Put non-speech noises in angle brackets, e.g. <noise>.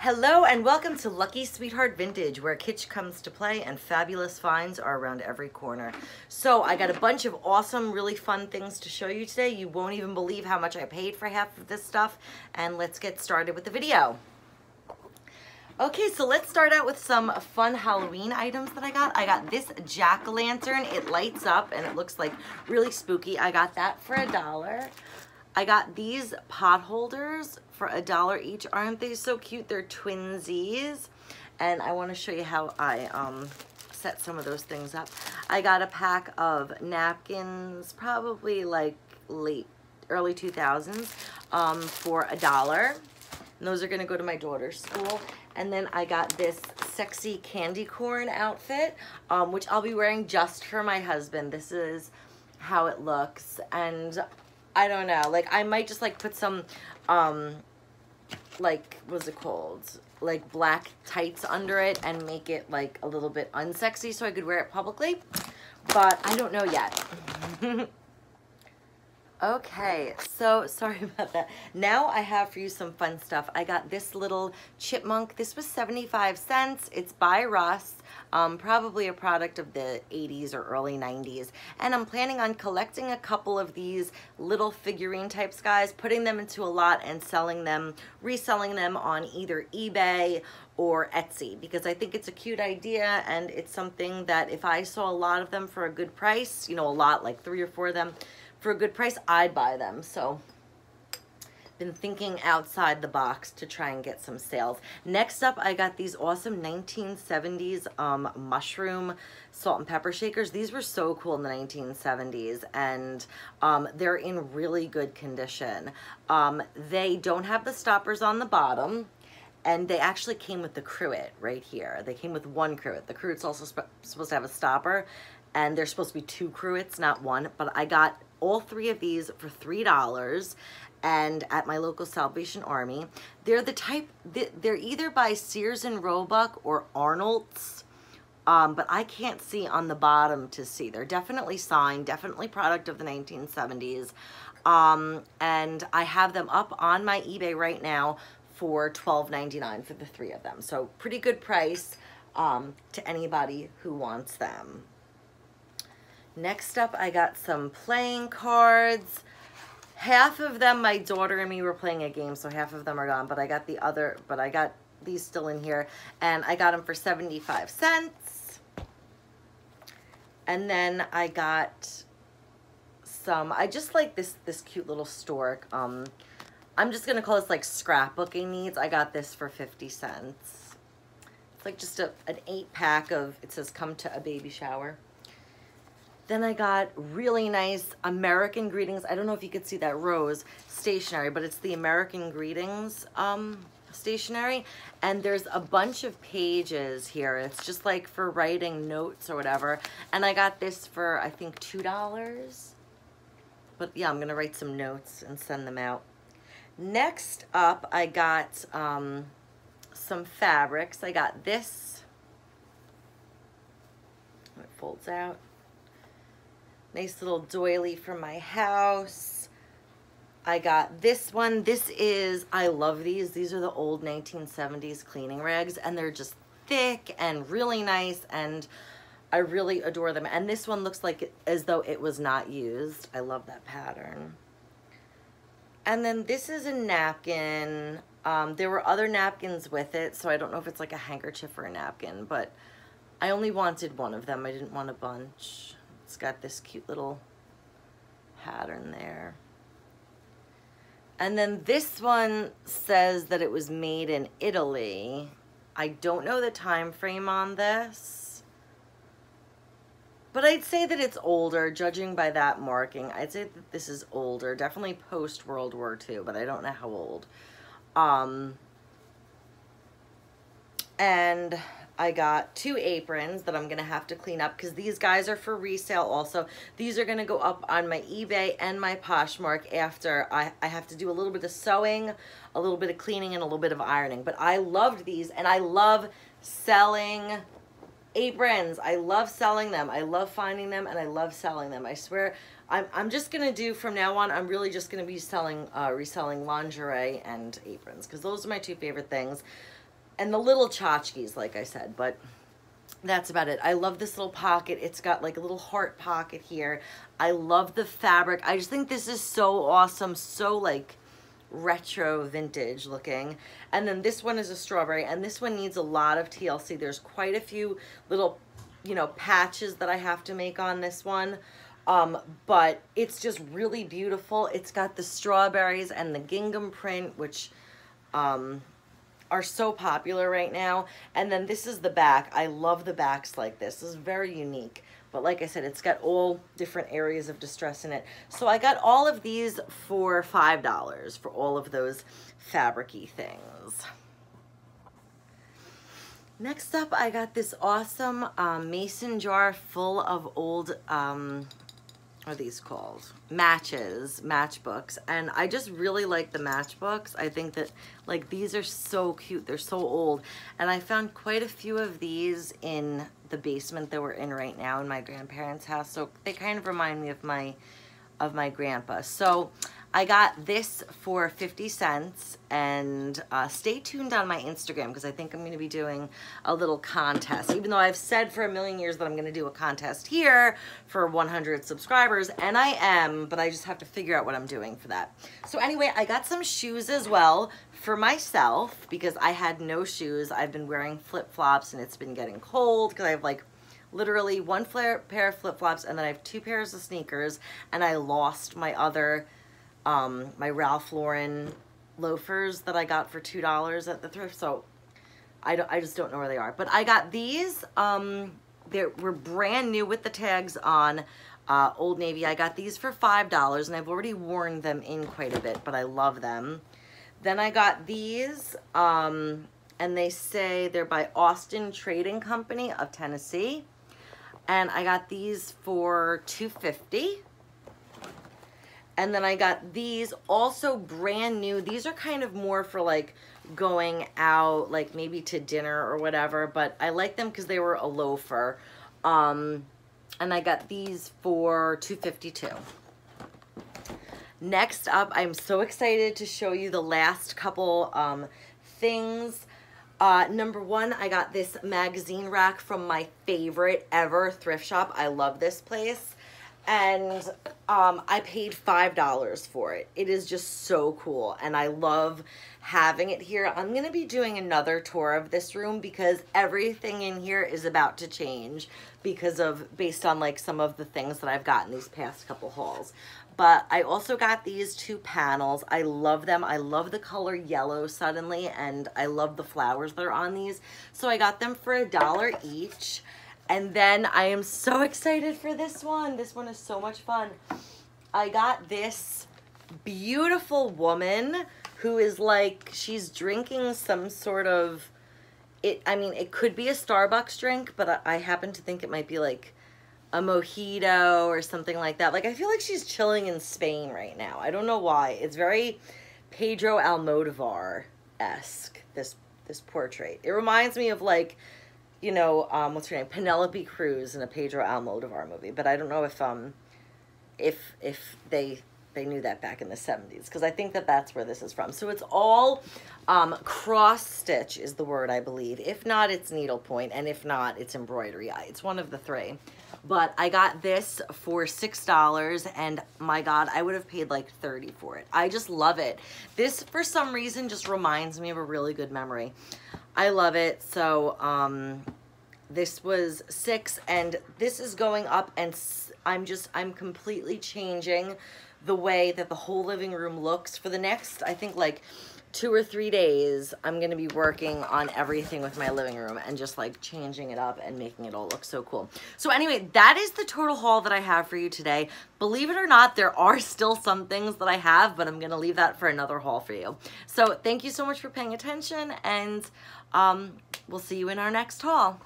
Hello and welcome to Lucky Sweetheart Vintage where kitsch comes to play and fabulous finds are around every corner. So I got a bunch of awesome, really fun things to show you today. You won't even believe how much I paid for half of this stuff and let's get started with the video. Okay, so let's start out with some fun Halloween items that I got. I got this jack-o'-lantern. It lights up and it looks like really spooky. I got that for a dollar. I got these pot holders for a dollar each. Aren't they so cute? They're twinsies. And I want to show you how I um, set some of those things up. I got a pack of napkins, probably like late, early 2000s, um, for a dollar. And those are going to go to my daughter's school. And then I got this sexy candy corn outfit, um, which I'll be wearing just for my husband. This is how it looks. And I don't know. Like I might just like put some, um, like what's it called? Like black tights under it and make it like a little bit unsexy so I could wear it publicly. But I don't know yet. <laughs> Okay, so <laughs> sorry about that. Now I have for you some fun stuff. I got this little chipmunk. This was 75 cents. It's by Ross, um, probably a product of the 80s or early 90s. And I'm planning on collecting a couple of these little figurine types guys, putting them into a lot and selling them, reselling them on either eBay or Etsy because I think it's a cute idea and it's something that if I saw a lot of them for a good price, you know, a lot, like three or four of them, for a good price, I'd buy them. So been thinking outside the box to try and get some sales. Next up, I got these awesome 1970s um, mushroom salt and pepper shakers. These were so cool in the 1970s and um, they're in really good condition. Um, they don't have the stoppers on the bottom and they actually came with the cruet right here. They came with one cruet. The cruet's also supposed to have a stopper and there's supposed to be two cruets, not one, but I got all three of these for $3 and at my local Salvation Army. They're the type, they're either by Sears and Roebuck or Arnold's, um, but I can't see on the bottom to see. They're definitely signed, definitely product of the 1970s. Um, and I have them up on my eBay right now for $12.99 for the three of them. So pretty good price um, to anybody who wants them. Next up, I got some playing cards. Half of them, my daughter and me were playing a game, so half of them are gone, but I got the other, but I got these still in here, and I got them for 75 cents. And then I got some, I just like this, this cute little stork. Um, I'm just gonna call this like scrapbooking needs. I got this for 50 cents. It's like just a, an eight pack of, it says come to a baby shower. Then I got really nice American Greetings. I don't know if you could see that rose stationery, but it's the American Greetings um, stationery. And there's a bunch of pages here. It's just like for writing notes or whatever. And I got this for, I think, $2. But yeah, I'm going to write some notes and send them out. Next up, I got um, some fabrics. I got this. It folds out. Nice little doily for my house. I got this one. This is, I love these. These are the old 1970s cleaning rags and they're just thick and really nice and I really adore them. And this one looks like as though it was not used. I love that pattern. And then this is a napkin. Um, there were other napkins with it, so I don't know if it's like a handkerchief or a napkin, but I only wanted one of them. I didn't want a bunch. It's got this cute little pattern there. And then this one says that it was made in Italy. I don't know the time frame on this. But I'd say that it's older, judging by that marking. I'd say that this is older, definitely post-World War II, but I don't know how old. Um, and I got two aprons that I'm going to have to clean up because these guys are for resale also. These are going to go up on my eBay and my Poshmark after I, I have to do a little bit of sewing, a little bit of cleaning, and a little bit of ironing. But I loved these, and I love selling aprons. I love selling them. I love finding them, and I love selling them. I swear, I'm, I'm just going to do, from now on, I'm really just going to be selling, uh, reselling lingerie and aprons because those are my two favorite things. And the little tchotchkes, like I said, but that's about it. I love this little pocket. It's got like a little heart pocket here. I love the fabric. I just think this is so awesome. So like retro vintage looking. And then this one is a strawberry and this one needs a lot of TLC. There's quite a few little, you know, patches that I have to make on this one. Um, but it's just really beautiful. It's got the strawberries and the gingham print, which um, are so popular right now. And then this is the back. I love the backs like this. This is very unique. But like I said, it's got all different areas of distress in it. So I got all of these for $5 for all of those fabricy things. Next up, I got this awesome um, mason jar full of old um, are these called? Matches, matchbooks. And I just really like the matchbooks. I think that like these are so cute. They're so old. And I found quite a few of these in the basement that we're in right now in my grandparents' house. So they kind of remind me of my of my grandpa. So I got this for 50 cents and uh, stay tuned on my Instagram because I think I'm going to be doing a little contest. Even though I've said for a million years that I'm going to do a contest here for 100 subscribers and I am, but I just have to figure out what I'm doing for that. So anyway, I got some shoes as well for myself because I had no shoes. I've been wearing flip-flops and it's been getting cold because I have like literally one pair of flip-flops and then I have two pairs of sneakers and I lost my other um, my Ralph Lauren loafers that I got for $2 at the thrift. So I, don't, I just don't know where they are. But I got these. Um, they were brand new with the tags on. Uh, Old Navy. I got these for $5 and I've already worn them in quite a bit, but I love them. Then I got these um, and they say they're by Austin Trading Company of Tennessee. And I got these for 250 and then I got these also brand new. These are kind of more for like going out, like maybe to dinner or whatever. But I like them because they were a loafer. Um, and I got these for 252 Next up, I'm so excited to show you the last couple um, things. Uh, number one, I got this magazine rack from my favorite ever thrift shop. I love this place and um, I paid $5 for it. It is just so cool and I love having it here. I'm going to be doing another tour of this room because everything in here is about to change because of based on like some of the things that I've gotten these past couple hauls. But I also got these two panels. I love them. I love the color yellow suddenly and I love the flowers that are on these. So I got them for a dollar each. And then I am so excited for this one. This one is so much fun. I got this beautiful woman who is like, she's drinking some sort of, it. I mean, it could be a Starbucks drink, but I, I happen to think it might be like a mojito or something like that. Like, I feel like she's chilling in Spain right now. I don't know why. It's very Pedro Almodovar-esque, this, this portrait. It reminds me of like you know, um, what's her name? Penelope Cruz in a Pedro Almodovar movie. But I don't know if um, if if they they knew that back in the 70s because I think that that's where this is from. So it's all um, cross stitch is the word I believe. If not, it's needlepoint, and if not, it's embroidery. It's one of the three. But I got this for $6 and my God, I would have paid like 30 for it. I just love it. This, for some reason, just reminds me of a really good memory. I love it. So um, this was six and this is going up and I'm just, I'm completely changing the way that the whole living room looks for the next, I think like two or three days, I'm going to be working on everything with my living room and just like changing it up and making it all look so cool. So anyway, that is the total haul that I have for you today. Believe it or not, there are still some things that I have, but I'm going to leave that for another haul for you. So thank you so much for paying attention and um, we'll see you in our next haul.